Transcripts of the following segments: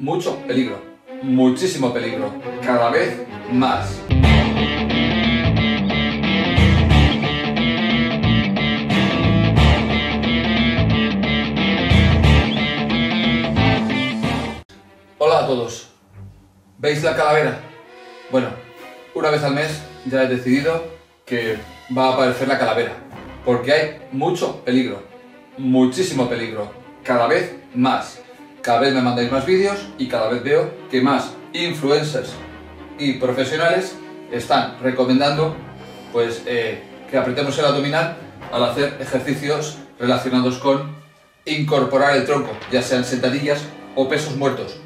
mucho peligro, muchísimo peligro, cada vez más. Hola a todos. ¿Veis la calavera? Bueno, una vez al mes ya he decidido que va a aparecer la calavera, porque hay mucho peligro, muchísimo peligro, cada vez más. Cada vez me mandáis más vídeos y cada vez veo que más influencers y profesionales están recomendando pues, eh, que apretemos el abdominal al hacer ejercicios relacionados con incorporar el tronco, ya sean sentadillas o pesos muertos.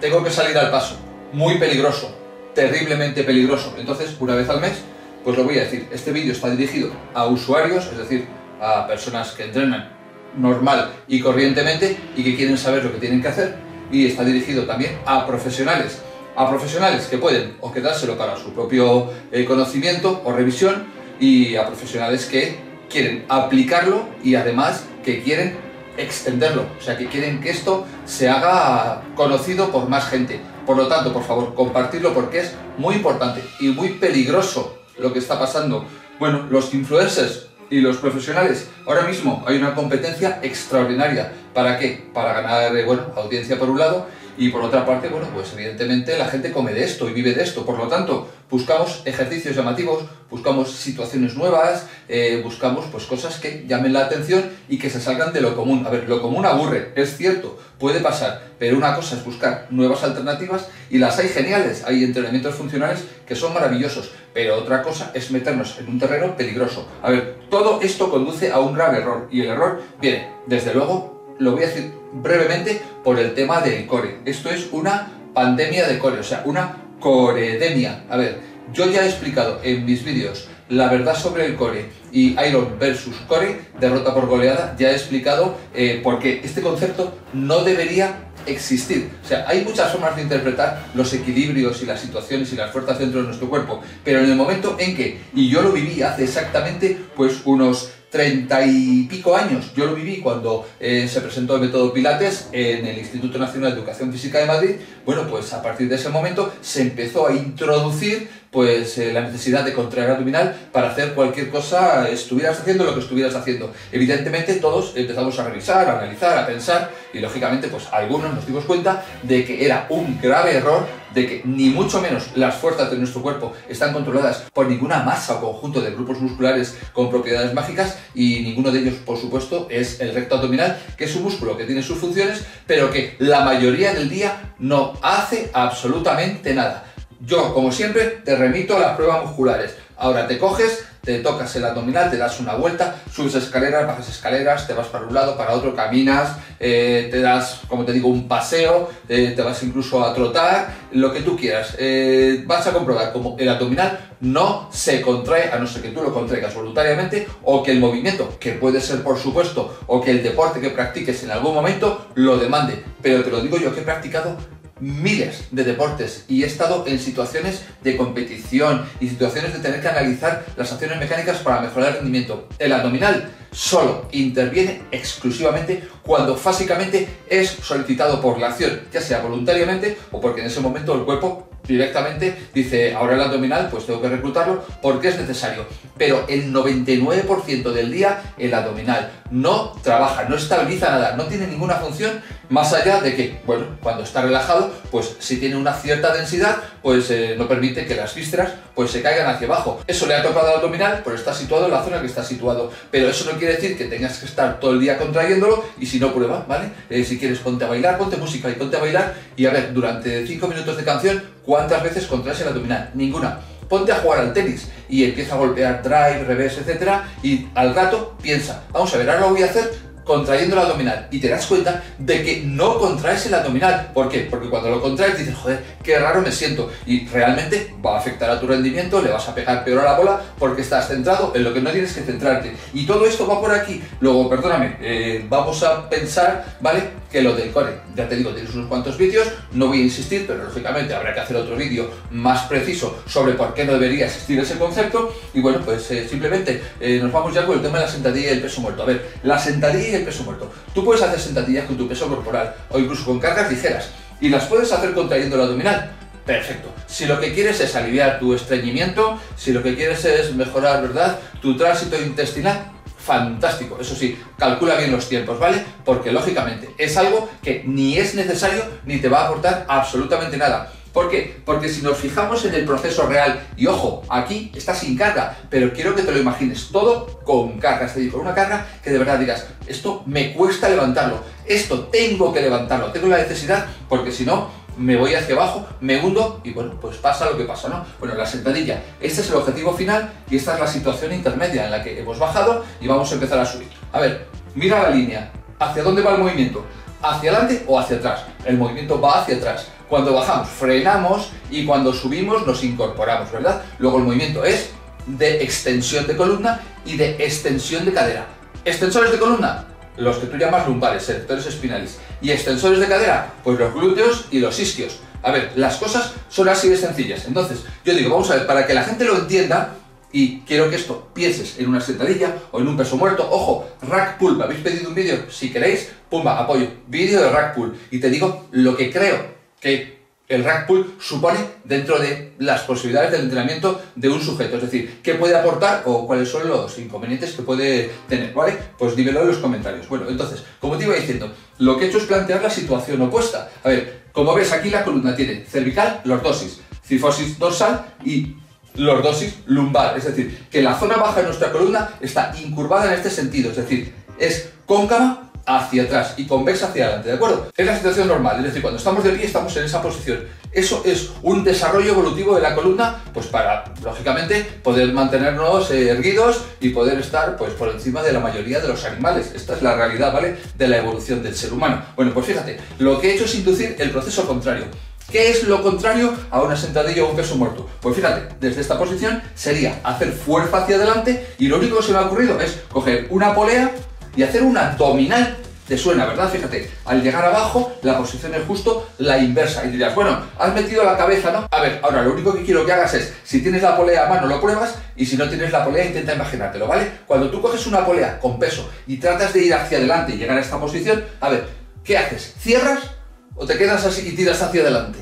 Tengo que salir al paso, muy peligroso, terriblemente peligroso. Entonces, una vez al mes, pues lo voy a decir. Este vídeo está dirigido a usuarios, es decir, a personas que entrenan normal y corrientemente y que quieren saber lo que tienen que hacer. Y está dirigido también a profesionales, a profesionales que pueden o quedárselo para su propio eh, conocimiento o revisión y a profesionales que quieren aplicarlo y además que quieren extenderlo, o sea, que quieren que esto se haga conocido por más gente. Por lo tanto, por favor, compartirlo porque es muy importante y muy peligroso lo que está pasando. Bueno, los influencers y los profesionales, ahora mismo hay una competencia extraordinaria. ¿Para qué? Para ganar, eh, bueno, audiencia por un lado y por otra parte, bueno, pues evidentemente la gente come de esto y vive de esto. Por lo tanto, buscamos ejercicios llamativos, buscamos situaciones nuevas, eh, buscamos pues cosas que llamen la atención y que se salgan de lo común. A ver, lo común aburre, es cierto, puede pasar, pero una cosa es buscar nuevas alternativas y las hay geniales, hay entrenamientos funcionales que son maravillosos, pero otra cosa es meternos en un terreno peligroso. A ver, todo esto conduce a un grave error y el error viene, desde luego, lo voy a decir brevemente por el tema del core. Esto es una pandemia de core, o sea, una coredemia. A ver, yo ya he explicado en mis vídeos la verdad sobre el core y Iron versus core, derrota por goleada, ya he explicado eh, por qué este concepto no debería existir. O sea, hay muchas formas de interpretar los equilibrios y las situaciones y las fuerzas dentro de nuestro cuerpo, pero en el momento en que, y yo lo viví hace exactamente pues unos treinta y pico años. Yo lo viví cuando eh, se presentó el método Pilates en el Instituto Nacional de Educación Física de Madrid. Bueno, pues a partir de ese momento se empezó a introducir pues eh, la necesidad de contraer abdominal para hacer cualquier cosa, estuvieras haciendo lo que estuvieras haciendo. Evidentemente todos empezamos a revisar, a analizar, a pensar y lógicamente pues algunos nos dimos cuenta de que era un grave error de que ni mucho menos las fuerzas de nuestro cuerpo están controladas por ninguna masa o conjunto de grupos musculares con propiedades mágicas y ninguno de ellos, por supuesto, es el recto abdominal, que es un músculo que tiene sus funciones, pero que la mayoría del día no hace absolutamente nada. Yo, como siempre, te remito a las pruebas musculares. Ahora te coges, te tocas el abdominal, te das una vuelta, subes escaleras, bajas escaleras, te vas para un lado, para otro, caminas, eh, te das, como te digo, un paseo, eh, te vas incluso a trotar, lo que tú quieras. Eh, vas a comprobar como el abdominal no se contrae, a no ser que tú lo contraigas voluntariamente, o que el movimiento, que puede ser por supuesto, o que el deporte que practiques en algún momento lo demande. Pero te lo digo yo que he practicado miles de deportes y he estado en situaciones de competición y situaciones de tener que analizar las acciones mecánicas para mejorar el rendimiento. El abdominal solo interviene exclusivamente cuando básicamente es solicitado por la acción, ya sea voluntariamente o porque en ese momento el cuerpo directamente dice, ahora el abdominal, pues tengo que reclutarlo porque es necesario. Pero el 99% del día el abdominal no trabaja, no estabiliza nada, no tiene ninguna función más allá de que, bueno, cuando está relajado, pues si tiene una cierta densidad, pues eh, no permite que las vísceras pues se caigan hacia abajo. Eso le ha tocado al abdominal, pero está situado en la zona que está situado. Pero eso no quiere decir que tengas que estar todo el día contrayéndolo y si no prueba, ¿vale? Eh, si quieres ponte a bailar, ponte música y ponte a bailar y a ver, durante 5 minutos de canción, ¿cuántas veces contraes el abdominal? Ninguna ponte a jugar al tenis. Y empieza a golpear drive, revés, etcétera, y al rato piensa, vamos a ver, ahora lo voy a hacer contrayendo el abdominal y te das cuenta de que no contraes el abdominal. ¿Por qué? Porque cuando lo contraes dices, joder, qué raro me siento y realmente va a afectar a tu rendimiento, le vas a pegar peor a la bola porque estás centrado en lo que no tienes que centrarte. Y todo esto va por aquí. Luego, perdóname, eh, vamos a pensar, ¿vale? Que lo del core, ya te digo, tienes unos cuantos vídeos, no voy a insistir, pero lógicamente habrá que hacer otro vídeo más preciso sobre por qué no debería existir ese concepto. Y bueno, pues eh, simplemente eh, nos vamos ya con el tema de la sentadilla y el peso muerto. A ver, la sentadilla peso muerto. Tú puedes hacer sentadillas con tu peso corporal o incluso con cargas ligeras. y las puedes hacer contrayendo el abdominal. Perfecto. Si lo que quieres es aliviar tu estreñimiento, si lo que quieres es mejorar, ¿verdad?, tu tránsito intestinal, fantástico. Eso sí, calcula bien los tiempos, ¿vale? Porque lógicamente es algo que ni es necesario ni te va a aportar absolutamente nada. ¿Por qué? Porque si nos fijamos en el proceso real, y ojo, aquí está sin carga, pero quiero que te lo imagines todo con carga, es decir, con una carga que de verdad digas, esto me cuesta levantarlo, esto tengo que levantarlo, tengo la necesidad, porque si no, me voy hacia abajo, me hundo y bueno, pues pasa lo que pasa, ¿no? Bueno, la sentadilla, este es el objetivo final y esta es la situación intermedia en la que hemos bajado y vamos a empezar a subir. A ver, mira la línea, ¿hacia dónde va el movimiento? ¿Hacia adelante o hacia atrás? El movimiento va hacia atrás. Cuando bajamos, frenamos y cuando subimos nos incorporamos, ¿verdad? Luego el movimiento es de extensión de columna y de extensión de cadera. Extensores de columna, los que tú llamas lumbares, sectores espinales. Y extensores de cadera, pues los glúteos y los isquios. A ver, las cosas son así de sencillas. Entonces, yo digo, vamos a ver, para que la gente lo entienda, y quiero que esto pienses en una sentadilla o en un peso muerto. Ojo, rack pull, ¿me habéis pedido un vídeo? Si queréis, pumba, apoyo, vídeo de rack pull. Y te digo lo que creo que el rack pull supone dentro de las posibilidades del entrenamiento de un sujeto. Es decir, qué puede aportar o cuáles son los inconvenientes que puede tener, ¿vale? Pues dímelo en los comentarios. Bueno, entonces, como te iba diciendo, lo que he hecho es plantear la situación opuesta. A ver, como ves aquí la columna tiene cervical, lordosis, cifosis dorsal y lordosis lumbar. Es decir, que la zona baja de nuestra columna está incurvada en este sentido. Es decir, es cóncava hacia atrás y convexa hacia adelante, ¿de acuerdo? Es la situación normal, es decir, cuando estamos de pie estamos en esa posición. Eso es un desarrollo evolutivo de la columna, pues para, lógicamente, poder mantenernos eh, erguidos y poder estar, pues, por encima de la mayoría de los animales. Esta es la realidad, ¿vale?, de la evolución del ser humano. Bueno, pues fíjate, lo que he hecho es inducir el proceso contrario. ¿Qué es lo contrario a una sentadilla o un peso muerto? Pues fíjate, desde esta posición sería hacer fuerza hacia adelante y lo único que se me ha ocurrido es coger una polea y hacer una abdominal te suena, ¿verdad? Fíjate, al llegar abajo, la posición es justo la inversa. Y dirás, bueno, has metido la cabeza, ¿no? A ver, ahora lo único que quiero que hagas es, si tienes la polea a mano, lo pruebas, y si no tienes la polea, intenta imaginártelo, ¿vale? Cuando tú coges una polea con peso y tratas de ir hacia adelante y llegar a esta posición, a ver, ¿qué haces? ¿Cierras o te quedas así y tiras hacia adelante?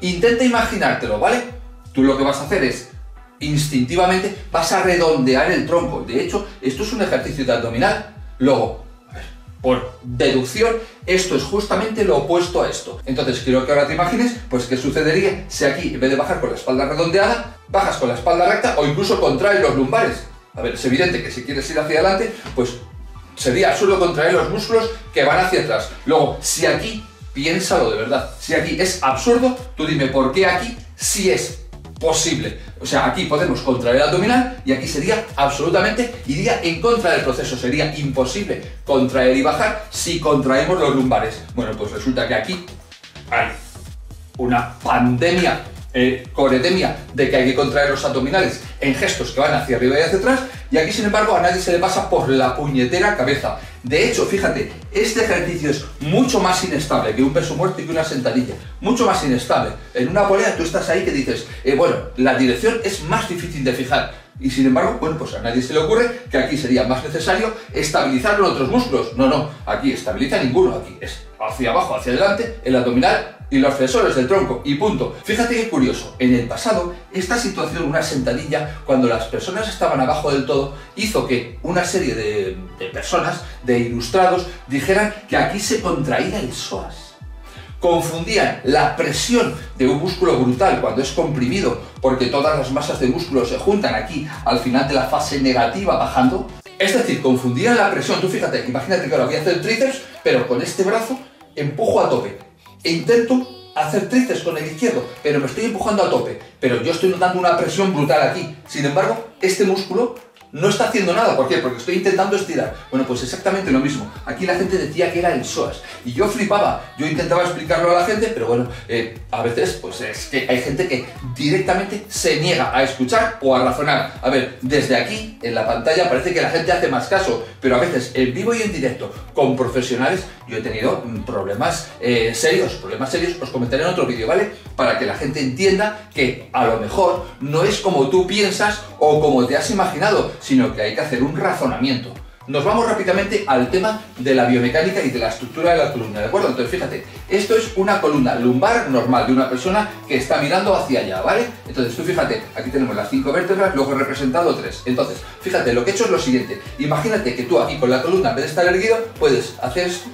Intenta imaginártelo, ¿vale? Tú lo que vas a hacer es instintivamente vas a redondear el tronco. De hecho, esto es un ejercicio de abdominal Luego, por deducción, esto es justamente lo opuesto a esto. Entonces, quiero que ahora te imagines, pues, qué sucedería si aquí, en vez de bajar con la espalda redondeada, bajas con la espalda recta o incluso contraes los lumbares. A ver, es evidente que si quieres ir hacia adelante, pues sería absurdo contraer los músculos que van hacia atrás. Luego, si aquí, piénsalo de verdad, si aquí es absurdo, tú dime por qué aquí sí es posible. O sea, aquí podemos contraer abdominal y aquí sería absolutamente, iría en contra del proceso, sería imposible contraer y bajar si contraemos los lumbares. Bueno, pues resulta que aquí hay una pandemia eh, coretemia de que hay que contraer los abdominales en gestos que van hacia arriba y hacia atrás, y aquí sin embargo a nadie se le pasa por la puñetera cabeza. De hecho, fíjate, este ejercicio es mucho más inestable que un peso muerto y que una sentadilla. Mucho más inestable. En una polea tú estás ahí que dices, eh, bueno, la dirección es más difícil de fijar. Y sin embargo, bueno, pues a nadie se le ocurre que aquí sería más necesario estabilizar los otros músculos. No, no, aquí estabiliza ninguno, aquí es hacia abajo, hacia adelante, el abdominal y los flexores del tronco y punto. Fíjate qué curioso, en el pasado esta situación, una sentadilla, cuando las personas estaban abajo del todo, hizo que una serie de, personas, de ilustrados, dijeran que aquí se contraía el psoas confundían la presión de un músculo brutal cuando es comprimido, porque todas las masas de músculo se juntan aquí al final de la fase negativa bajando. Es decir, confundían la presión. Tú fíjate, imagínate que ahora voy a hacer tríceps, pero con este brazo empujo a tope e intento hacer tríceps con el izquierdo, pero me estoy empujando a tope, pero yo estoy notando una presión brutal aquí. Sin embargo, este músculo no está haciendo nada. ¿Por qué? Porque estoy intentando estirar. Bueno, pues exactamente lo mismo. Aquí la gente decía que era el psoas. Y yo flipaba. Yo intentaba explicarlo a la gente, pero bueno, eh, a veces pues es que hay gente que directamente se niega a escuchar o a razonar. A ver, desde aquí, en la pantalla, parece que la gente hace más caso, pero a veces en vivo y en directo, con profesionales, yo he tenido mm, problemas eh, serios. Problemas serios os comentaré en otro vídeo, ¿vale? Para que la gente entienda que a lo mejor no es como tú piensas o como te has imaginado, sino que hay que hacer un razonamiento. nos vamos rápidamente al tema de la biomecánica y de la estructura de la columna, ¿de acuerdo? Entonces, fíjate, esto es una columna lumbar normal de una persona que está mirando hacia allá, ¿vale? Entonces, tú fíjate, aquí tenemos las cinco vértebras, luego he representado tres. Entonces, fíjate, lo que he hecho es lo siguiente. Imagínate que tú aquí con la columna, en vez de estar erguido, puedes hacer esto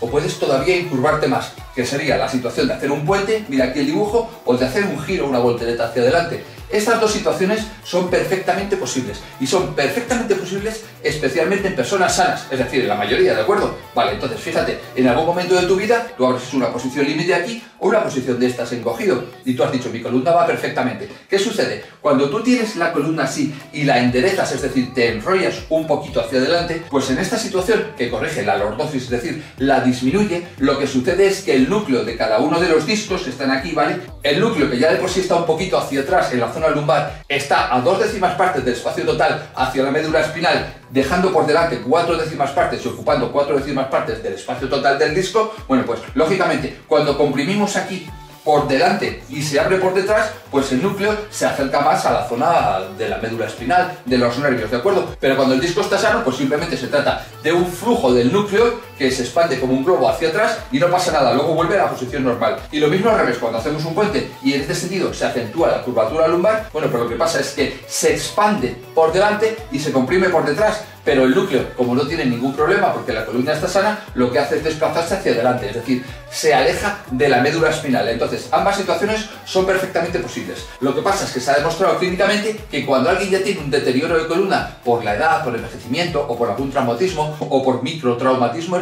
o puedes todavía incurvarte más, que sería la situación de hacer un puente, mira aquí el dibujo, o de hacer un giro, una voltereta hacia adelante. Estas dos situaciones son perfectamente posibles y son perfectamente posibles especialmente en personas sanas, es decir, en la mayoría, ¿de acuerdo? Vale, entonces fíjate, en algún momento de tu vida tú habrás hecho una posición límite aquí o una posición de estas encogido y tú has dicho mi columna va perfectamente. ¿Qué sucede? Cuando tú tienes la columna así y la enderezas, es decir, te enrollas un poquito hacia adelante, pues en esta situación que corrige la lordosis, es decir, la disminuye, lo que sucede es que el núcleo de cada uno de los discos que están aquí, ¿vale? El núcleo que ya de por sí está un poquito hacia atrás en la zona lumbar está a dos décimas partes del espacio total hacia la médula espinal, dejando por delante cuatro décimas partes y ocupando cuatro décimas partes del espacio total del disco, bueno, pues lógicamente cuando comprimimos aquí por delante y se abre por detrás, pues el núcleo se acerca más a la zona de la médula espinal, de los nervios, ¿de acuerdo? Pero cuando el disco está sano, pues simplemente se trata de un flujo del núcleo que se expande como un globo hacia atrás y no pasa nada, luego vuelve a la posición normal. Y lo mismo al revés, cuando hacemos un puente y en este sentido se acentúa la curvatura lumbar, bueno, pues lo que pasa es que se expande por delante y se comprime por detrás, pero el núcleo, como no tiene ningún problema porque la columna está sana, lo que hace es desplazarse hacia adelante, es decir, se aleja de la médula espinal. Entonces, ambas situaciones son perfectamente posibles. Lo que pasa es que se ha demostrado clínicamente que cuando alguien ya tiene un deterioro de columna por la edad, por envejecimiento o por algún traumatismo o por microtraumatismo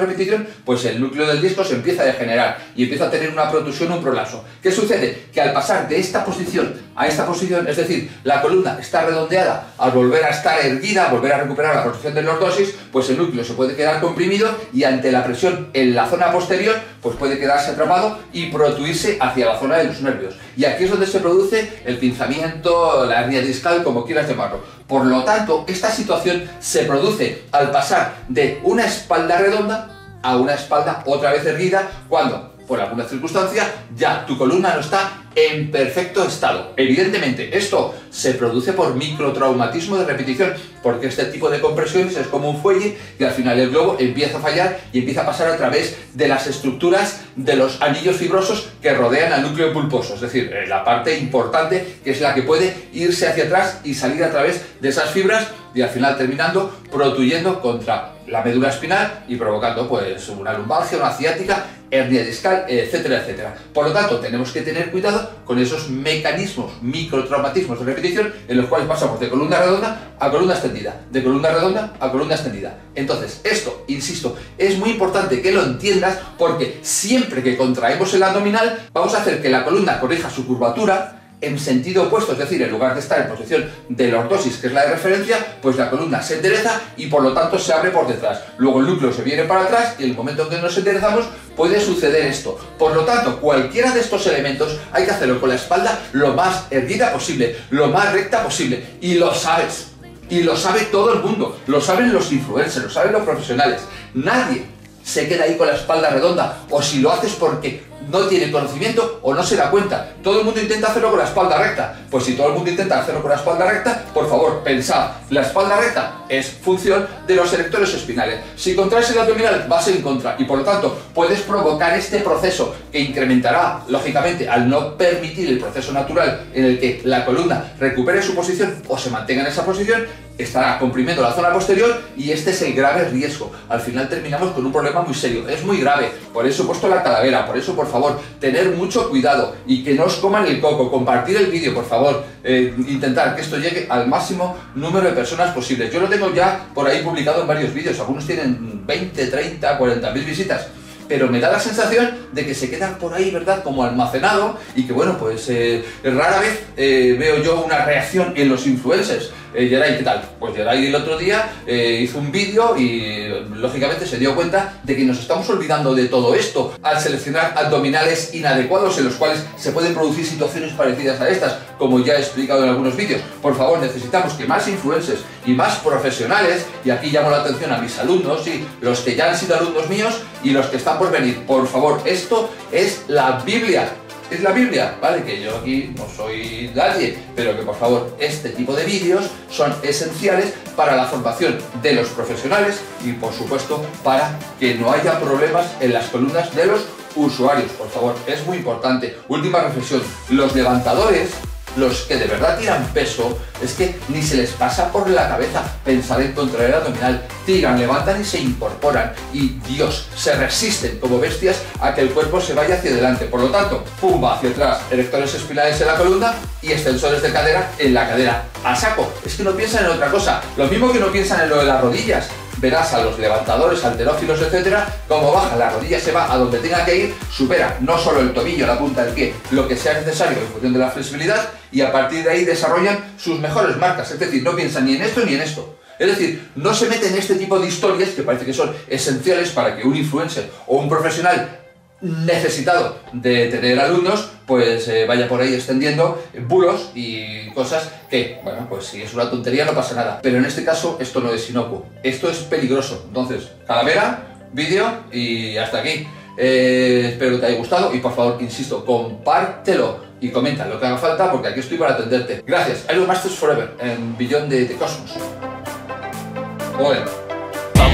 pues el núcleo del disco se empieza a degenerar y empieza a tener una protusión un prolapso. ¿Qué sucede? Que al pasar de esta posición a esta posición, es decir, la columna está redondeada, al volver a estar erguida, volver a recuperar la posición de lordosis, pues el núcleo se puede quedar comprimido y ante la presión en la zona posterior, pues puede quedarse atrapado y protuirse hacia la zona de los nervios. Y aquí es donde se produce el pinzamiento, la hernia discal, como quieras llamarlo. Por lo tanto, esta situación se produce al pasar de una espalda redonda a una espalda otra vez erguida. Cuando por alguna circunstancia, ya tu columna no está en perfecto estado. Evidentemente, esto se produce por microtraumatismo de repetición, porque este tipo de compresiones es como un fuelle y al final el globo empieza a fallar y empieza a pasar a través de las estructuras de los anillos fibrosos que rodean al núcleo pulposo, es decir, eh, la parte importante que es la que puede irse hacia atrás y salir a través de esas fibras y al final terminando protuyendo contra la médula espinal y provocando pues una lumbalgia, una ciática, hernia discal, etcétera, etcétera. Por lo tanto, tenemos que tener cuidado con esos mecanismos, microtraumatismos de repetición en los cuales pasamos de columna redonda a columna extendida, de columna redonda a columna extendida. Entonces, esto, insisto, es muy importante que lo entiendas porque siempre que contraemos el abdominal vamos a hacer que la columna corrija su curvatura, en sentido opuesto, es decir, en lugar de estar en posición de lordosis, que es la de referencia, pues la columna se endereza y por lo tanto se abre por detrás. Luego el núcleo se viene para atrás y en el momento en que nos enderezamos puede suceder esto. Por lo tanto, cualquiera de estos elementos hay que hacerlo con la espalda lo más erguida posible, lo más recta posible. Y lo sabes. Y lo sabe todo el mundo. Lo saben los influencers, lo saben los profesionales. Nadie se queda ahí con la espalda redonda. O si lo haces porque no tiene conocimiento o no se da cuenta. Todo el mundo intenta hacerlo con la espalda recta. Pues si todo el mundo intenta hacerlo con la espalda recta, por favor, pensad, la espalda recta es función de los erectores espinales. Si contraes el abdominal, vas en contra y por lo tanto puedes provocar este proceso que incrementará, lógicamente, al no permitir el proceso natural en el que la columna recupere su posición o se mantenga en esa posición, estará comprimiendo la zona posterior y este es el grave riesgo. Al final terminamos con un problema muy serio. Es muy grave. Por eso he puesto la calavera, por eso, por favor, tener mucho cuidado y que no os coman el coco. Compartir el vídeo, por favor. Eh, intentar que esto llegue al máximo número de personas posibles. Yo lo tengo ya por ahí publicado en varios vídeos. Algunos tienen 20, 30, 40 mil visitas pero me da la sensación de que se quedan por ahí, ¿verdad? Como almacenado y que, bueno, pues eh, rara vez eh, veo yo una reacción en los influencers eh, ¿qué tal? Pues Geray el otro día eh, hizo un vídeo y lógicamente se dio cuenta de que nos estamos olvidando de todo esto al seleccionar abdominales inadecuados en los cuales se pueden producir situaciones parecidas a estas, como ya he explicado en algunos vídeos. Por favor, necesitamos que más influencers y más profesionales, y aquí llamo la atención a mis alumnos, y los que ya han sido alumnos míos y los que están por venir, por favor, esto es la Biblia es la Biblia, ¿vale? Que yo aquí no soy nadie, pero que por favor este tipo de vídeos son esenciales para la formación de los profesionales y por supuesto para que no haya problemas en las columnas de los usuarios, por favor, es muy importante. Última reflexión, los levantadores los que de verdad tiran peso es que ni se les pasa por la cabeza pensar en contraer abdominal. Tiran, levantan y se incorporan. Y Dios, se resisten como bestias a que el cuerpo se vaya hacia adelante. Por lo tanto, pumba hacia atrás, erectores espinales en la columna y extensores de cadera en la cadera. A saco. Es que no piensan en otra cosa. Lo mismo que no piensan en lo de las rodillas verás a los levantadores, alterófilos, etcétera, como baja la rodilla se va a donde tenga que ir, supera no solo el tobillo, la punta del pie, lo que sea necesario en función de la flexibilidad y a partir de ahí desarrollan sus mejores marcas, es decir, no piensan ni en esto ni en esto. Es decir, no se meten en este tipo de historias que parece que son esenciales para que un influencer o un profesional necesitado de tener alumnos, pues eh, vaya por ahí extendiendo bulos y cosas que, bueno, pues si es una tontería no pasa nada. Pero en este caso esto no es inocuo, esto es peligroso. Entonces, calavera, vídeo y hasta aquí. Eh, espero que te haya gustado y por favor, insisto, compártelo y comenta lo que haga falta porque aquí estoy para atenderte. Gracias. Iron Masters Forever en Billón de, Cosmos.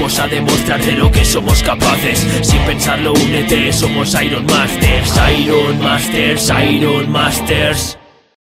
Vamos a demostrar de lo que somos capaces. Sin pensarlo únete, somos Iron Masters. Iron Masters, Iron Masters